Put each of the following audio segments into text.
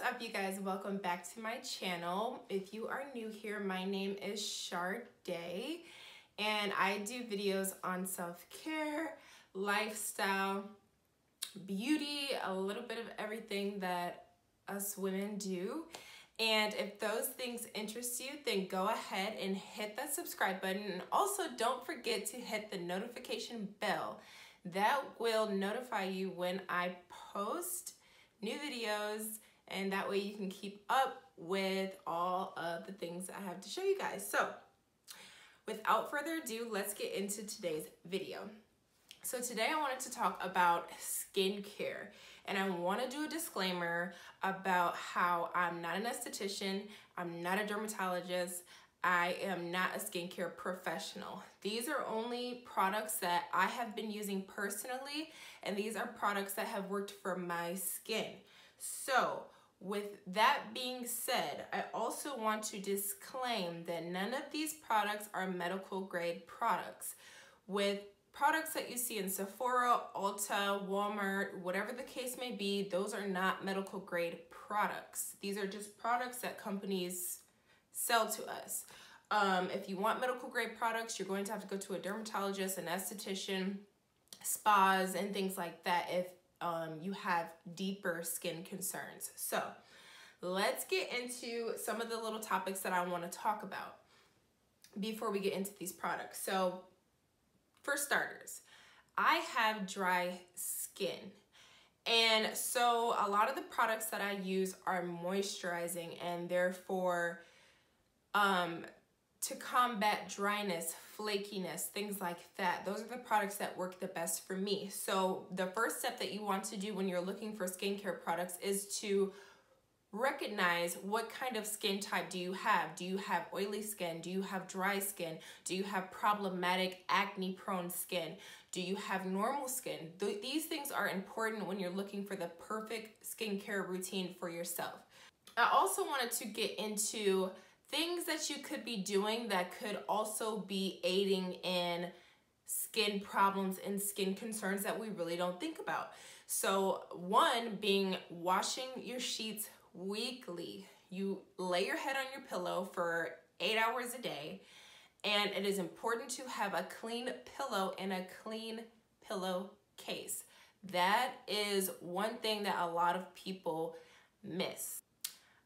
What's up you guys? Welcome back to my channel. If you are new here, my name is Sharday and I do videos on self-care, lifestyle, beauty, a little bit of everything that us women do. And if those things interest you, then go ahead and hit that subscribe button. And also don't forget to hit the notification bell. That will notify you when I post new videos and that way you can keep up with all of the things I have to show you guys. So without further ado, let's get into today's video. So today I wanted to talk about skincare and I want to do a disclaimer about how I'm not an esthetician, I'm not a dermatologist, I am not a skincare professional. These are only products that I have been using personally and these are products that have worked for my skin. So with that being said, I also want to disclaim that none of these products are medical grade products. With products that you see in Sephora, Ulta, Walmart, whatever the case may be, those are not medical grade products. These are just products that companies sell to us. Um, if you want medical grade products, you're going to have to go to a dermatologist, an esthetician, spas, and things like that if um, you have deeper skin concerns. So let's get into some of the little topics that I want to talk about before we get into these products. So for starters, I have dry skin. And so a lot of the products that I use are moisturizing and therefore um, to combat dryness, flakiness, things like that. Those are the products that work the best for me. So the first step that you want to do when you're looking for skincare products is to recognize what kind of skin type do you have. Do you have oily skin? Do you have dry skin? Do you have problematic acne prone skin? Do you have normal skin? Th these things are important when you're looking for the perfect skincare routine for yourself. I also wanted to get into things that you could be doing that could also be aiding in skin problems and skin concerns that we really don't think about. So one being washing your sheets weekly. You lay your head on your pillow for eight hours a day and it is important to have a clean pillow and a clean pillow case. That is one thing that a lot of people miss.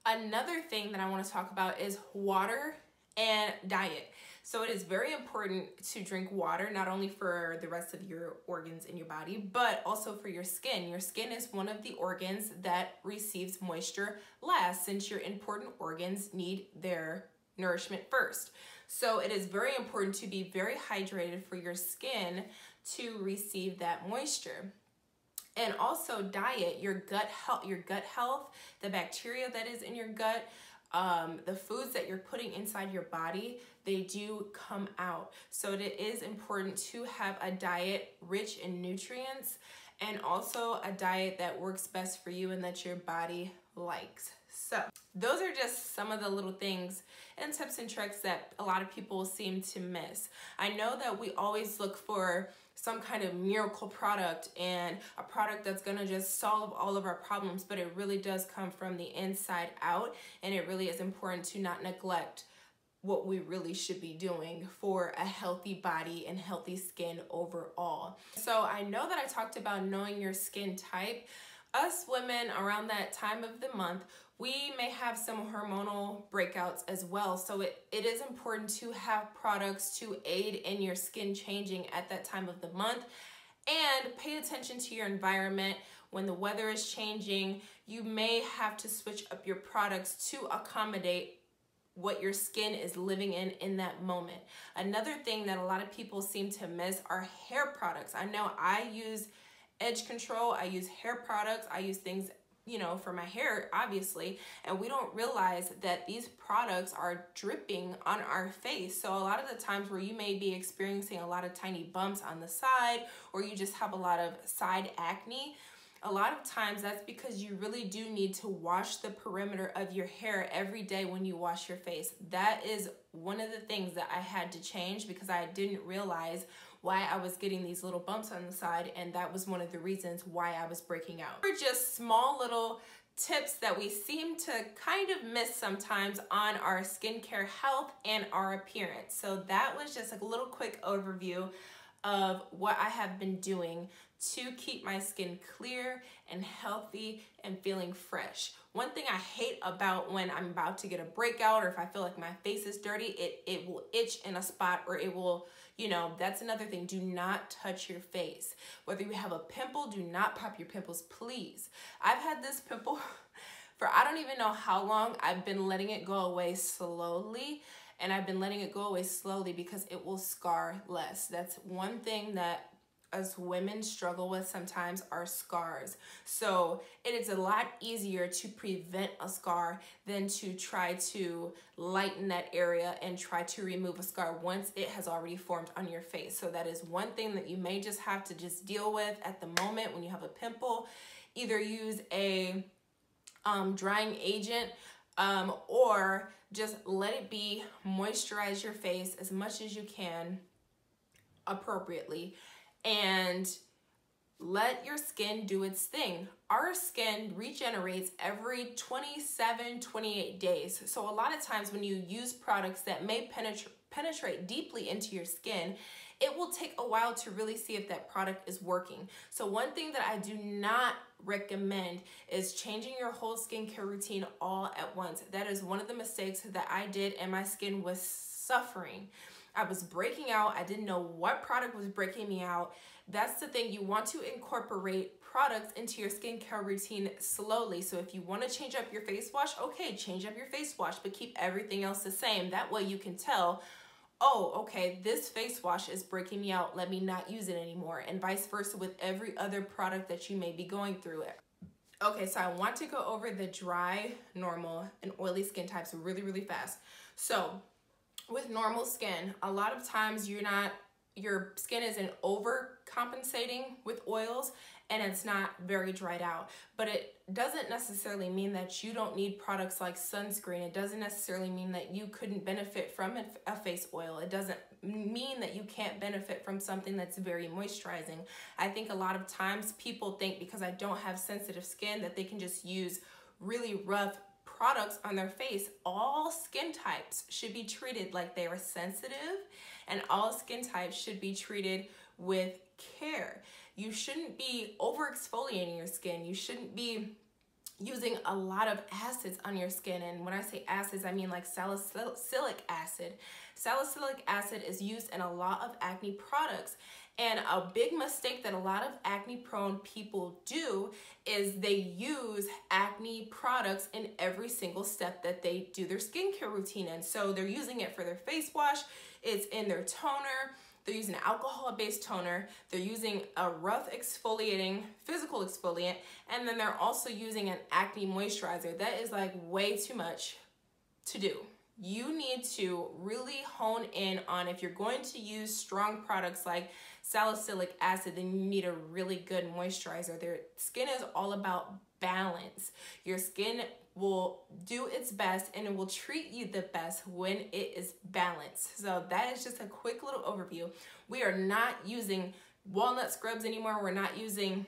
Another thing that I want to talk about is water and diet. So it is very important to drink water, not only for the rest of your organs in your body, but also for your skin. Your skin is one of the organs that receives moisture last since your important organs need their nourishment first. So it is very important to be very hydrated for your skin to receive that moisture and also diet your gut health your gut health the bacteria that is in your gut um, the foods that you're putting inside your body they do come out so it is important to have a diet rich in nutrients and also a diet that works best for you and that your body likes so those are just some of the little things and tips and tricks that a lot of people seem to miss. I know that we always look for some kind of miracle product and a product that's gonna just solve all of our problems, but it really does come from the inside out and it really is important to not neglect what we really should be doing for a healthy body and healthy skin overall. So I know that I talked about knowing your skin type. Us women around that time of the month, we may have some hormonal breakouts as well. So it, it is important to have products to aid in your skin changing at that time of the month and pay attention to your environment. When the weather is changing, you may have to switch up your products to accommodate what your skin is living in in that moment. Another thing that a lot of people seem to miss are hair products. I know I use edge control, I use hair products, I use things you know, for my hair, obviously, and we don't realize that these products are dripping on our face. So a lot of the times where you may be experiencing a lot of tiny bumps on the side, or you just have a lot of side acne, a lot of times that's because you really do need to wash the perimeter of your hair every day when you wash your face. That is one of the things that I had to change because I didn't realize why I was getting these little bumps on the side and that was one of the reasons why I was breaking out. For just small little tips that we seem to kind of miss sometimes on our skincare health and our appearance. So that was just a little quick overview of what I have been doing to keep my skin clear and healthy and feeling fresh. One thing I hate about when I'm about to get a breakout or if I feel like my face is dirty, it, it will itch in a spot or it will, you know, that's another thing. Do not touch your face. Whether you have a pimple, do not pop your pimples, please. I've had this pimple for I don't even know how long. I've been letting it go away slowly and I've been letting it go away slowly because it will scar less. That's one thing that us women struggle with sometimes are scars. So it is a lot easier to prevent a scar than to try to lighten that area and try to remove a scar once it has already formed on your face. So that is one thing that you may just have to just deal with at the moment when you have a pimple. Either use a um, drying agent um, or just let it be, moisturize your face as much as you can appropriately and let your skin do its thing. Our skin regenerates every 27, 28 days. So a lot of times when you use products that may penetrate penetrate deeply into your skin, it will take a while to really see if that product is working. So one thing that I do not recommend is changing your whole skincare routine all at once. That is one of the mistakes that I did and my skin was suffering. I was breaking out. I didn't know what product was breaking me out. That's the thing. You want to incorporate products into your skincare routine slowly. So if you want to change up your face wash, okay, change up your face wash, but keep everything else the same. That way you can tell, oh, okay, this face wash is breaking me out. Let me not use it anymore. And vice versa with every other product that you may be going through it. Okay, so I want to go over the dry, normal, and oily skin types really, really fast. So with normal skin, a lot of times you're not, your skin isn't overcompensating with oils and it's not very dried out. But it doesn't necessarily mean that you don't need products like sunscreen. It doesn't necessarily mean that you couldn't benefit from a face oil. It doesn't mean that you can't benefit from something that's very moisturizing. I think a lot of times people think because I don't have sensitive skin that they can just use really rough products on their face, all skin types should be treated like they are sensitive and all skin types should be treated with care. You shouldn't be over exfoliating your skin. You shouldn't be using a lot of acids on your skin. And when I say acids, I mean like salicylic acid. Salicylic acid is used in a lot of acne products. And a big mistake that a lot of acne prone people do is they use acne products in every single step that they do their skincare routine in. So they're using it for their face wash, it's in their toner, they're using an alcohol-based toner, they're using a rough exfoliating, physical exfoliant, and then they're also using an acne moisturizer. That is like way too much to do you need to really hone in on if you're going to use strong products like salicylic acid, then you need a really good moisturizer. Their skin is all about balance. Your skin will do its best and it will treat you the best when it is balanced. So that is just a quick little overview. We are not using walnut scrubs anymore. We're not using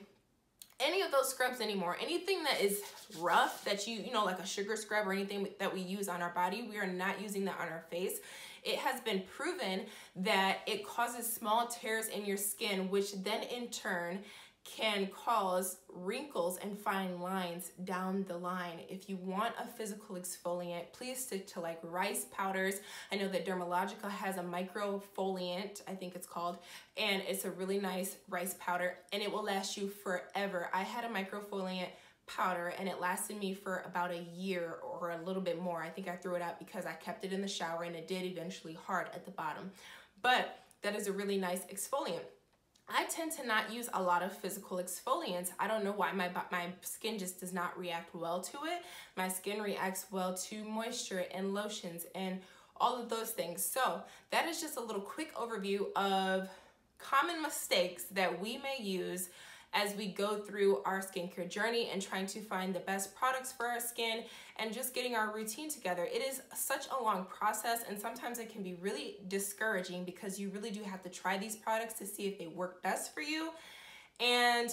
any of those scrubs anymore. Anything that is rough that you, you know, like a sugar scrub or anything that we use on our body, we are not using that on our face. It has been proven that it causes small tears in your skin, which then in turn can cause wrinkles and fine lines down the line. If you want a physical exfoliant, please stick to like rice powders. I know that Dermalogica has a microfoliant, I think it's called, and it's a really nice rice powder and it will last you forever. I had a microfoliant powder and it lasted me for about a year or a little bit more. I think I threw it out because I kept it in the shower and it did eventually hard at the bottom. But that is a really nice exfoliant. I tend to not use a lot of physical exfoliants. I don't know why my, my skin just does not react well to it. My skin reacts well to moisture and lotions and all of those things. So that is just a little quick overview of common mistakes that we may use as we go through our skincare journey and trying to find the best products for our skin and just getting our routine together. It is such a long process and sometimes it can be really discouraging because you really do have to try these products to see if they work best for you. And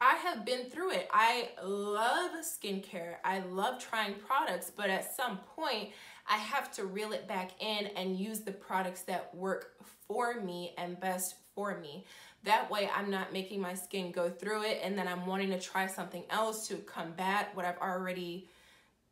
I have been through it. I love skincare. I love trying products, but at some point, I have to reel it back in and use the products that work for me and best for me. That way, I'm not making my skin go through it and then I'm wanting to try something else to combat what I've already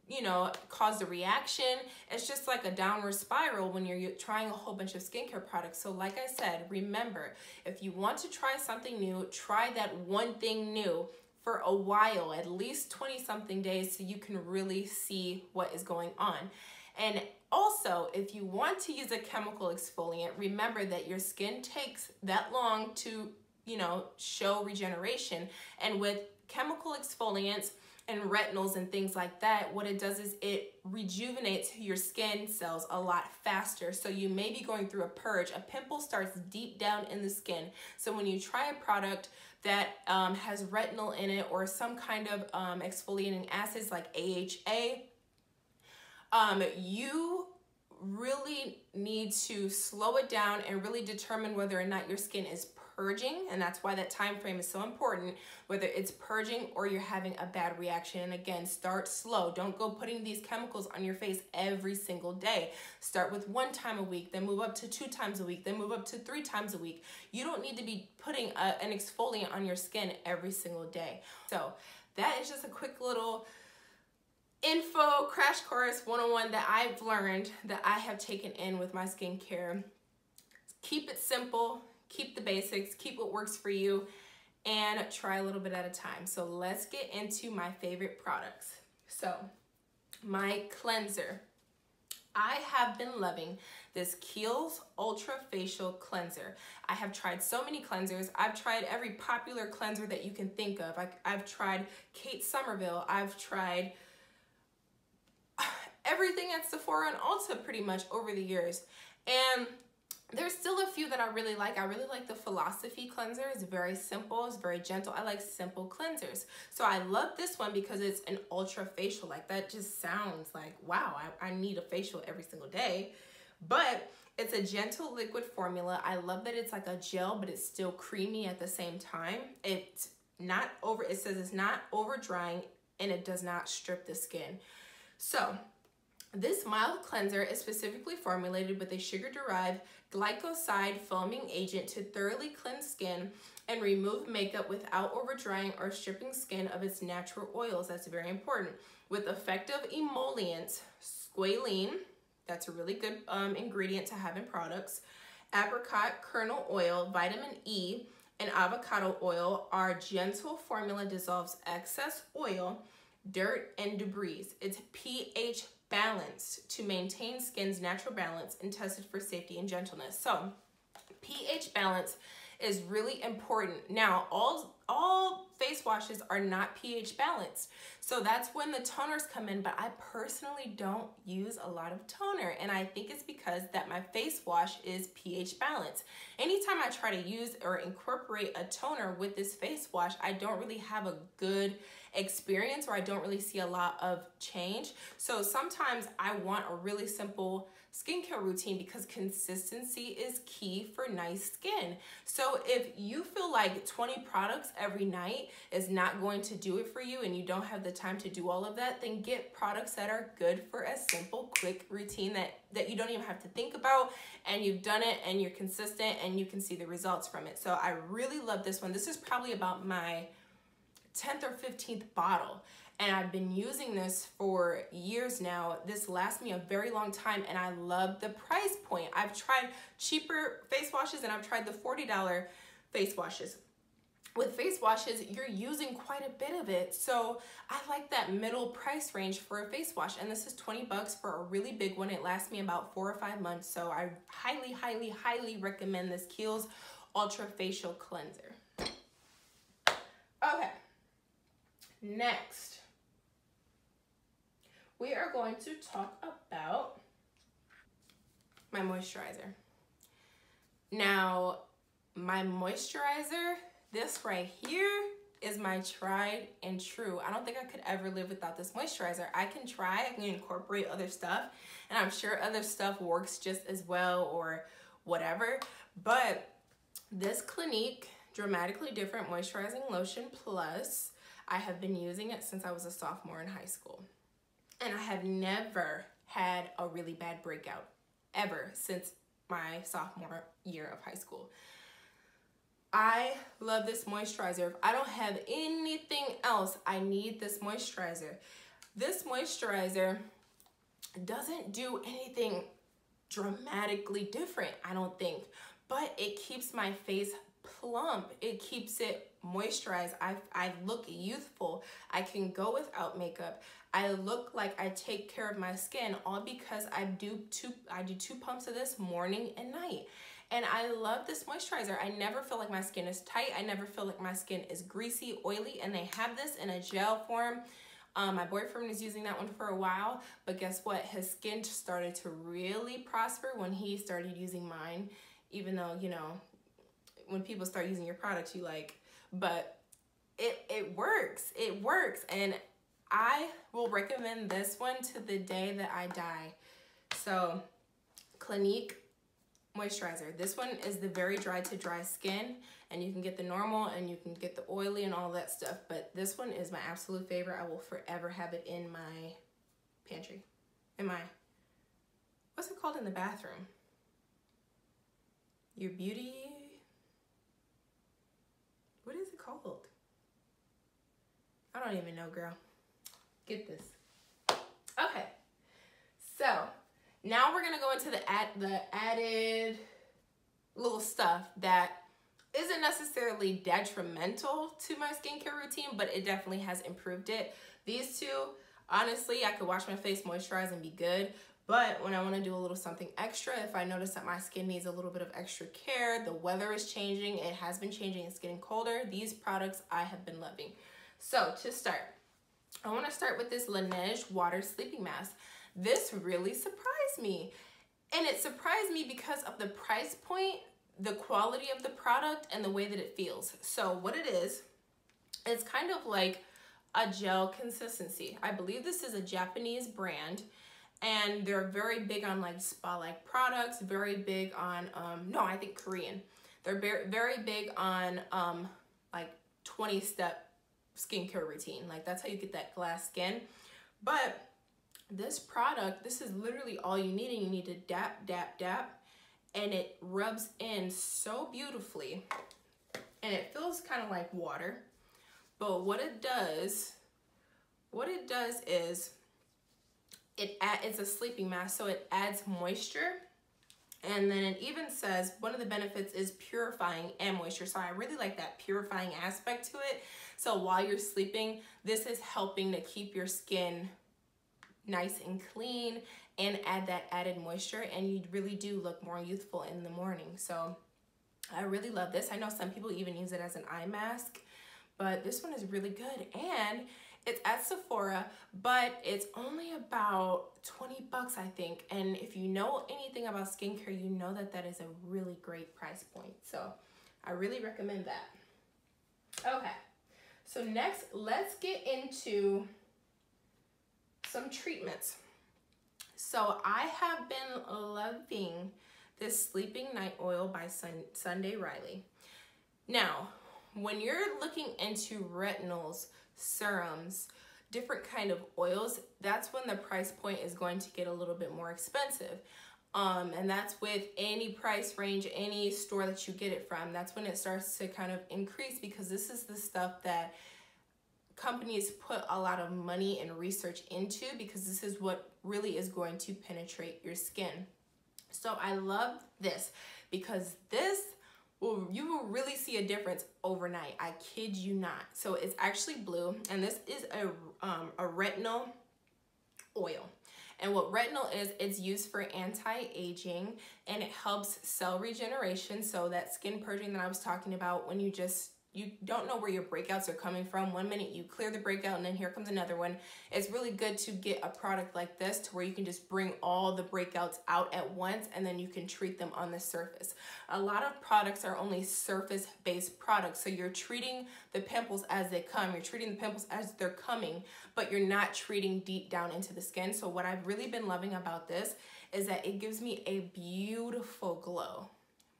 you know, caused a reaction. It's just like a downward spiral when you're trying a whole bunch of skincare products. So like I said, remember, if you want to try something new, try that one thing new for a while, at least 20 something days so you can really see what is going on. And also, if you want to use a chemical exfoliant, remember that your skin takes that long to, you know, show regeneration. And with chemical exfoliants, and retinols and things like that, what it does is it rejuvenates your skin cells a lot faster. So you may be going through a purge. A pimple starts deep down in the skin. So when you try a product that um, has retinol in it or some kind of um, exfoliating acids like AHA, um, you really need to slow it down and really determine whether or not your skin is purging and that's why that time frame is so important whether it's purging or you're having a bad reaction. And again start slow. Don't go putting these chemicals on your face every single day. Start with one time a week then move up to two times a week then move up to three times a week. You don't need to be putting a, an exfoliant on your skin every single day. So that is just a quick little info crash course 101 that I've learned that I have taken in with my skincare. Keep it simple, keep the basics, keep what works for you, and try a little bit at a time. So let's get into my favorite products. So my cleanser. I have been loving this Kiehl's Ultra Facial Cleanser. I have tried so many cleansers. I've tried every popular cleanser that you can think of. I, have tried Kate Somerville. I've tried everything at Sephora and Ulta pretty much over the years. And there's still a few that I really like. I really like the Philosophy cleanser. It's very simple. It's very gentle. I like simple cleansers. So I love this one because it's an ultra facial. Like that just sounds like, wow, I, I need a facial every single day. But it's a gentle liquid formula. I love that it's like a gel, but it's still creamy at the same time. It's not over, it says it's not over drying and it does not strip the skin. So this mild cleanser is specifically formulated with a sugar-derived glycoside foaming agent to thoroughly cleanse skin and remove makeup without overdrying or stripping skin of its natural oils. That's very important. With effective emollients, squalene, that's a really good um, ingredient to have in products, apricot kernel oil, vitamin E, and avocado oil, our gentle formula dissolves excess oil, dirt, and debris. It's pH balanced to maintain skin's natural balance and tested for safety and gentleness. So pH balance is really important. Now, all, all face washes are not pH balanced. So that's when the toners come in, but I personally don't use a lot of toner. And I think it's because that my face wash is pH balanced. Anytime I try to use or incorporate a toner with this face wash, I don't really have a good experience where I don't really see a lot of change. So sometimes I want a really simple skincare routine because consistency is key for nice skin. So if you feel like 20 products every night is not going to do it for you and you don't have the time to do all of that, then get products that are good for a simple, quick routine that, that you don't even have to think about and you've done it and you're consistent and you can see the results from it. So I really love this one. This is probably about my 10th or 15th bottle and I've been using this for years now. This lasts me a very long time and I love the price point. I've tried cheaper face washes and I've tried the $40 face washes. With face washes, you're using quite a bit of it. So I like that middle price range for a face wash. And this is 20 bucks for a really big one. It lasts me about four or five months. So I highly, highly, highly recommend this Kiehl's Ultra Facial Cleanser. Okay. Next, we are going to talk about my moisturizer. Now, my moisturizer, this right here is my tried and true. I don't think I could ever live without this moisturizer. I can try, I can incorporate other stuff, and I'm sure other stuff works just as well or whatever, but this Clinique Dramatically Different Moisturizing Lotion Plus. I have been using it since I was a sophomore in high school. And I have never had a really bad breakout ever since my sophomore year of high school. I love this moisturizer. If I don't have anything else, I need this moisturizer. This moisturizer doesn't do anything dramatically different, I don't think, but it keeps my face plump. It keeps it moisturized. I, I look youthful. I can go without makeup. I look like I take care of my skin all because I do two I do two pumps of this morning and night. And I love this moisturizer. I never feel like my skin is tight. I never feel like my skin is greasy, oily, and they have this in a gel form. Um, my boyfriend was using that one for a while, but guess what? His skin started to really prosper when he started using mine, even though, you know, when people start using your product, you like, but it, it works. It works. And I will recommend this one to the day that I die. So, Clinique moisturizer. This one is the very dry to dry skin and you can get the normal and you can get the oily and all that stuff. But this one is my absolute favorite. I will forever have it in my pantry. In my, what's it called in the bathroom? Your beauty, what is it called? I don't even know, girl. Get this. Okay, so now we're gonna go into the ad the added little stuff that isn't necessarily detrimental to my skincare routine, but it definitely has improved it. These two, honestly, I could wash my face, moisturize, and be good. But when I want to do a little something extra, if I notice that my skin needs a little bit of extra care, the weather is changing, it has been changing, it's getting colder, these products I have been loving. So to start, I want to start with this Laneige Water Sleeping Mask. This really surprised me. And it surprised me because of the price point, the quality of the product, and the way that it feels. So what it is, it's kind of like a gel consistency. I believe this is a Japanese brand and they're very big on like spa-like products, very big on, um, no, I think Korean. They're very, very big on um, like 20 step skincare routine. Like that's how you get that glass skin. But this product, this is literally all you need and you need to dap, dap, dap and it rubs in so beautifully and it feels kind of like water. But what it does, what it does is it it's a sleeping mask, so it adds moisture. And then it even says one of the benefits is purifying and moisture. So I really like that purifying aspect to it. So while you're sleeping, this is helping to keep your skin nice and clean and add that added moisture and you really do look more youthful in the morning. So I really love this. I know some people even use it as an eye mask, but this one is really good. And it's at Sephora, but it's only about 20 bucks, I think. And if you know anything about skincare, you know that that is a really great price point. So I really recommend that. Okay, so next, let's get into some treatments. So I have been loving this Sleeping Night Oil by Sun Sunday Riley. Now, when you're looking into retinols, serums, different kind of oils, that's when the price point is going to get a little bit more expensive. Um, and that's with any price range, any store that you get it from. That's when it starts to kind of increase because this is the stuff that companies put a lot of money and research into because this is what really is going to penetrate your skin. So I love this because this will you will really see a difference overnight. I kid you not. So it's actually blue and this is a, um, a retinol oil. And what retinol is, it's used for anti-aging and it helps cell regeneration. So that skin purging that I was talking about when you just you don't know where your breakouts are coming from. One minute you clear the breakout and then here comes another one. It's really good to get a product like this to where you can just bring all the breakouts out at once and then you can treat them on the surface. A lot of products are only surface based products. So you're treating the pimples as they come. You're treating the pimples as they're coming, but you're not treating deep down into the skin. So what I've really been loving about this is that it gives me a beautiful glow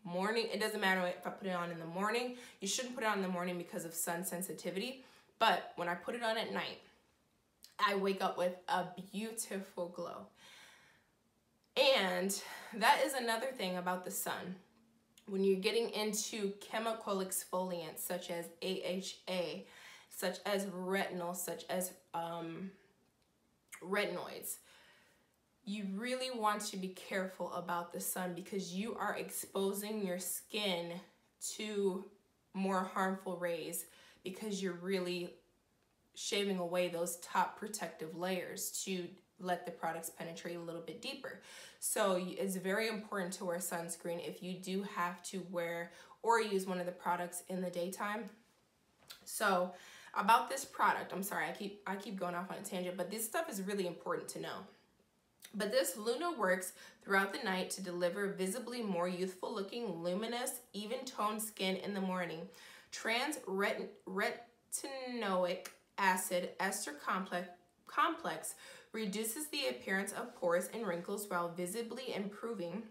morning. It doesn't matter if I put it on in the morning. You shouldn't put it on in the morning because of sun sensitivity. But when I put it on at night, I wake up with a beautiful glow. And that is another thing about the sun. When you're getting into chemical exfoliants such as AHA, such as retinol, such as um, retinoids, you really want to be careful about the sun because you are exposing your skin to more harmful rays because you're really shaving away those top protective layers to let the products penetrate a little bit deeper. So it's very important to wear sunscreen if you do have to wear or use one of the products in the daytime. So about this product, I'm sorry, I keep I keep going off on a tangent, but this stuff is really important to know. But this Luna works throughout the night to deliver visibly more youthful looking, luminous, even toned skin in the morning. Trans retinoic acid ester complex, complex reduces the appearance of pores and wrinkles while visibly improving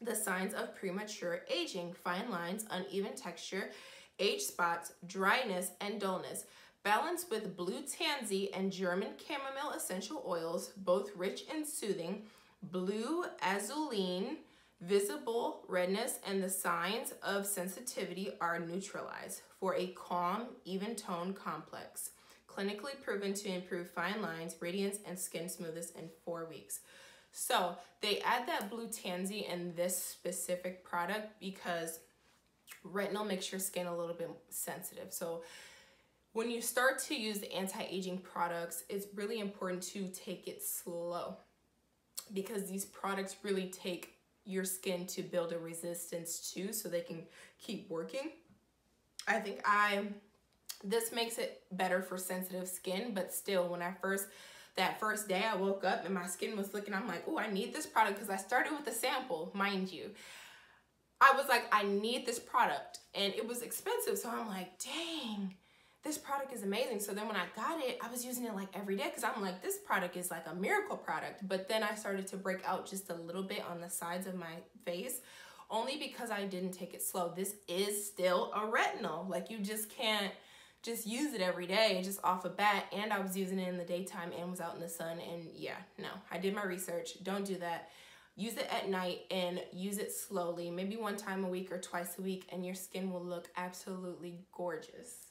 the signs of premature aging, fine lines, uneven texture, age spots, dryness, and dullness. Balanced with blue tansy and German chamomile essential oils, both rich and soothing, blue azulene, visible redness, and the signs of sensitivity are neutralized for a calm, even tone complex clinically proven to improve fine lines, radiance, and skin smoothness in four weeks. So they add that blue tansy in this specific product because retinol makes your skin a little bit sensitive. So when you start to use anti-aging products, it's really important to take it slow because these products really take your skin to build a resistance to so they can keep working. I think I this makes it better for sensitive skin, but still when I first, that first day I woke up and my skin was looking, I'm like, oh, I need this product because I started with a sample, mind you. I was like, I need this product and it was expensive. So I'm like, dang, this product is amazing. So then when I got it, I was using it like every day because I'm like, this product is like a miracle product. But then I started to break out just a little bit on the sides of my face only because I didn't take it slow. This is still a retinol. Like you just can't, just use it every day just off a bat and I was using it in the daytime and was out in the sun and yeah no I did my research don't do that use it at night and use it slowly maybe one time a week or twice a week and your skin will look absolutely gorgeous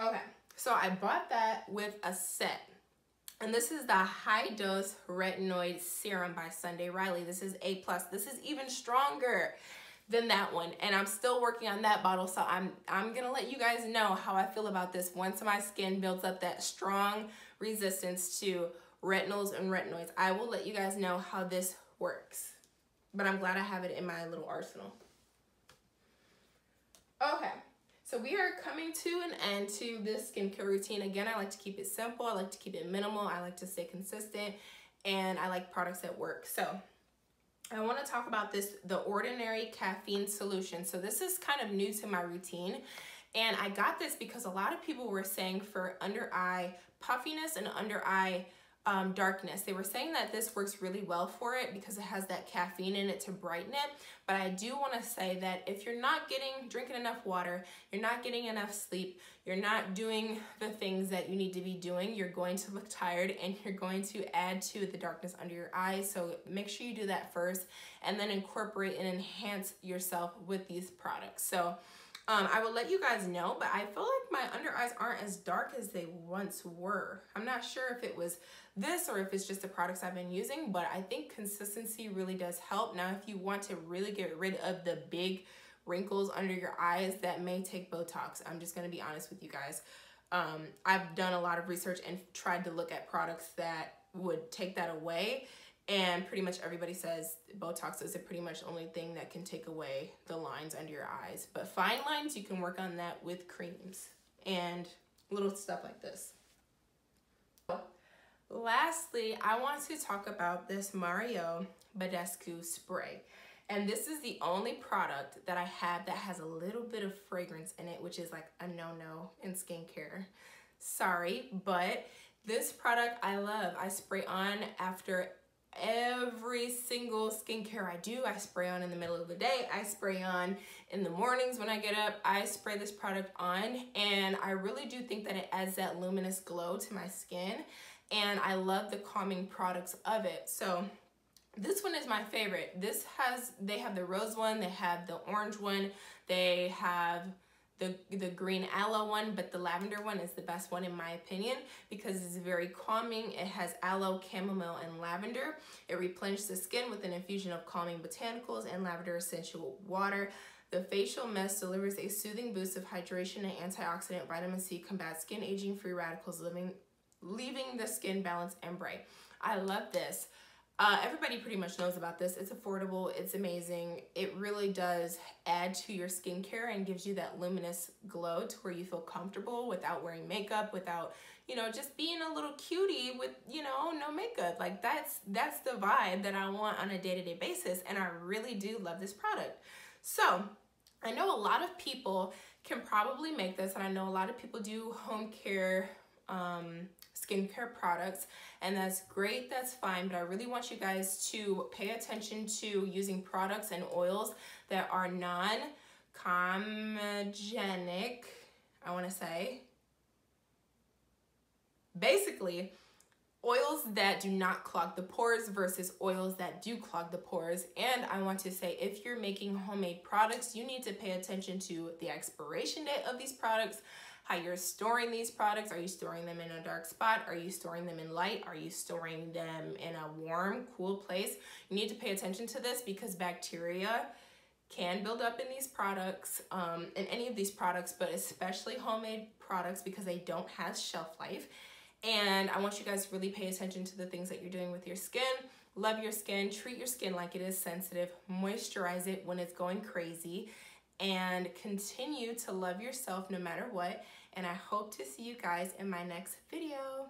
okay. So I bought that with a set. And this is the high dose retinoid serum by Sunday Riley. This is a plus. This is even stronger than that one. And I'm still working on that bottle so I'm I'm gonna let you guys know how I feel about this once my skin builds up that strong resistance to retinols and retinoids. I will let you guys know how this works. But I'm glad I have it in my little arsenal. Okay so we are coming to an end to this skincare routine again I like to keep it simple I like to keep it minimal I like to stay consistent and I like products that work so I want to talk about this, the Ordinary Caffeine Solution. So this is kind of new to my routine. And I got this because a lot of people were saying for under eye puffiness and under eye um, darkness. They were saying that this works really well for it because it has that caffeine in it to brighten it. But I do want to say that if you're not getting, drinking enough water, you're not getting enough sleep, you're not doing the things that you need to be doing, you're going to look tired and you're going to add to the darkness under your eyes. So make sure you do that first and then incorporate and enhance yourself with these products. So um, I will let you guys know, but I feel like my under eyes aren't as dark as they once were. I'm not sure if it was this or if it's just the products I've been using, but I think consistency really does help. Now, if you want to really get rid of the big wrinkles under your eyes, that may take Botox. I'm just gonna be honest with you guys. Um, I've done a lot of research and tried to look at products that would take that away and pretty much everybody says Botox is a pretty much only thing that can take away the lines under your eyes. But fine lines, you can work on that with creams and little stuff like this. Lastly, I want to talk about this Mario Badescu spray. And this is the only product that I have that has a little bit of fragrance in it, which is like a no-no in skincare. Sorry, but this product I love. I spray on after every single skincare I do. I spray on in the middle of the day. I spray on in the mornings when I get up. I spray this product on and I really do think that it adds that luminous glow to my skin and I love the calming products of it. So this one is my favorite. This has, they have the rose one, they have the orange one, they have the, the green aloe one, but the lavender one is the best one in my opinion because it's very calming. It has aloe, chamomile, and lavender. It replenishes the skin with an infusion of calming botanicals and lavender essential water. The facial mist delivers a soothing boost of hydration and antioxidant vitamin C, combats skin aging, free radicals, living, leaving the skin balanced and bright. I love this. Uh, everybody pretty much knows about this. It's affordable, it's amazing. It really does add to your skincare and gives you that luminous glow to where you feel comfortable without wearing makeup, without, you know, just being a little cutie with, you know, no makeup. Like that's that's the vibe that I want on a day-to-day -day basis and I really do love this product. So, I know a lot of people can probably make this and I know a lot of people do home care um, skincare products and that's great, that's fine, but I really want you guys to pay attention to using products and oils that are non-comedogenic, I wanna say. Basically, oils that do not clog the pores versus oils that do clog the pores. And I want to say if you're making homemade products, you need to pay attention to the expiration date of these products, how you're storing these products. Are you storing them in a dark spot? Are you storing them in light? Are you storing them in a warm, cool place? You need to pay attention to this because bacteria can build up in these products, um, in any of these products, but especially homemade products because they don't have shelf life. And I want you guys to really pay attention to the things that you're doing with your skin. Love your skin, treat your skin like it is sensitive, moisturize it when it's going crazy, and continue to love yourself no matter what and I hope to see you guys in my next video.